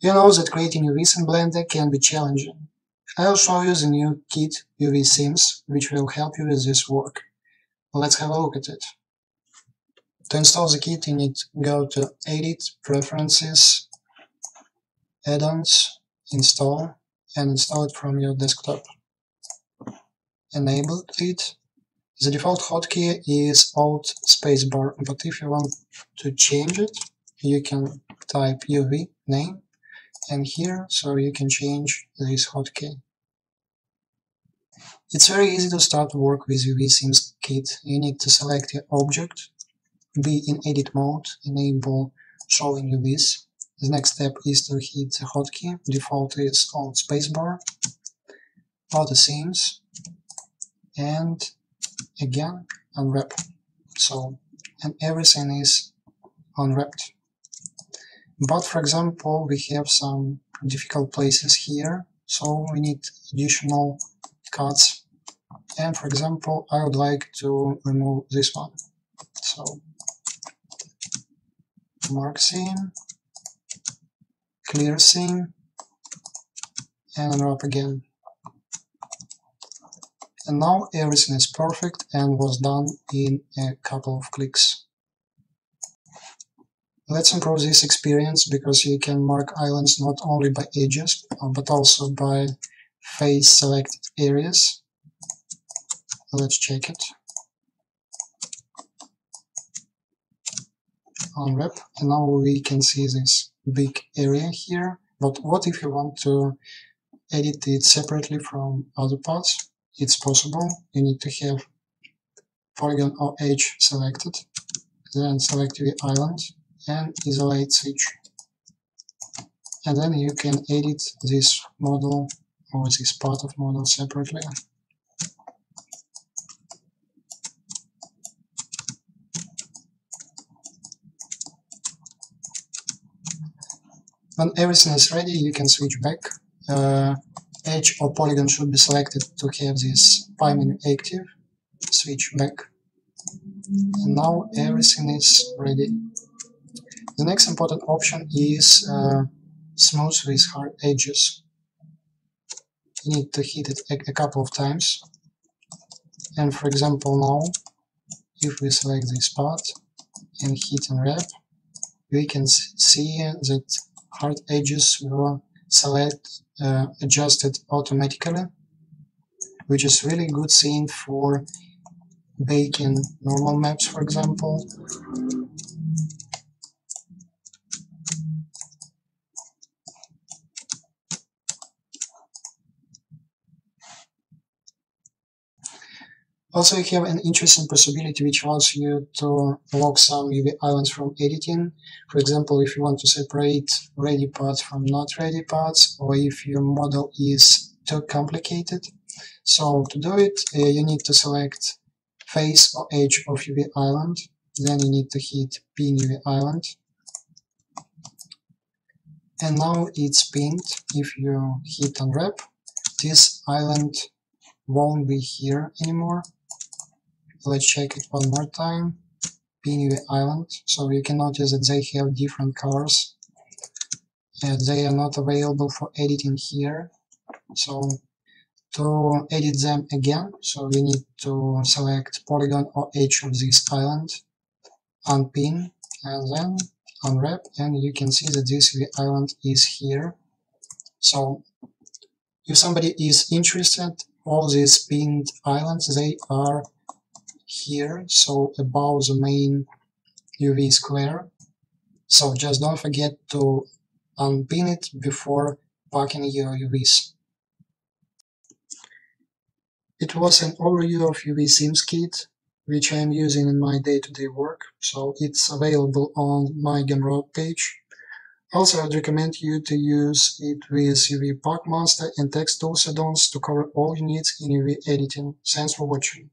You know that creating UVs in Blender can be challenging. I'll show you the new kit UV Seams, which will help you with this work. Let's have a look at it. To install the kit, you need to go to Edit, Preferences, Add-ons, Install, and install it from your desktop. Enable it. The default hotkey is Alt spacebar, but if you want to change it, you can type UV name and here so you can change this hotkey. It's very easy to start work with UV Seams kit. You need to select your object, be in edit mode, enable showing UVs. The next step is to hit the hotkey, default is on spacebar, auto seams, and again unwrap. So, and everything is unwrapped. But for example, we have some difficult places here, so we need additional cuts. And for example, I would like to remove this one. So mark seam, clear seam, and unwrap again. And now everything is perfect and was done in a couple of clicks. Let's improve this experience because you can mark islands not only by edges uh, but also by face selected areas. Let's check it. Unwrap and now we can see this big area here. But what if you want to edit it separately from other parts? It's possible. You need to have polygon or edge selected, then select the island and isolate switch. And then you can edit this model or this part of model separately. When everything is ready, you can switch back. Uh, edge or polygon should be selected to have this pie menu active. Switch back. And now everything is ready. The next important option is uh, smooth with hard edges. You need to hit it a, a couple of times. And for example now, if we select this part and hit unwrap, we can see that hard edges were select uh, adjusted automatically, which is really good scene for baking normal maps, for example. Also, you have an interesting possibility which allows you to lock some UV islands from editing. For example, if you want to separate ready parts from not ready parts, or if your model is too complicated. So to do it, uh, you need to select face or edge of UV island. Then you need to hit pin UV island. And now it's pinned. If you hit unwrap, this island won't be here anymore let's check it one more time. Pin UV Island. So you can notice that they have different colors. And they are not available for editing here. So to edit them again so we need to select polygon or edge of this island unpin and then unwrap. And you can see that this island is here. So if somebody is interested all these pinned islands they are here, so above the main UV square. So just don't forget to unpin it before packing your UVs. It was an overview of UV Seams kit, which I am using in my day-to-day -day work, so it's available on my Gumroad page. Also, I'd recommend you to use it with UV Packmaster and TexTools add-ons to cover all your needs in UV editing. Thanks for watching.